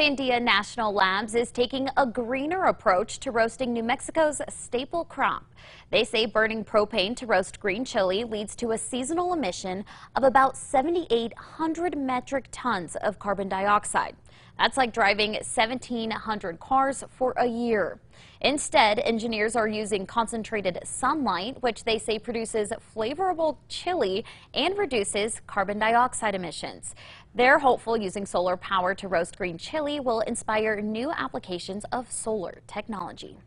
Sandia National Labs is taking a greener approach to roasting New Mexico's staple crop. They say burning propane to roast green chili leads to a seasonal emission of about 7,800 metric tons of carbon dioxide. That's like driving 1,700 cars for a year. Instead, engineers are using concentrated sunlight, which they say produces flavorable chili and reduces carbon dioxide emissions. They're hopeful using solar power to roast green chili will inspire new applications of solar technology.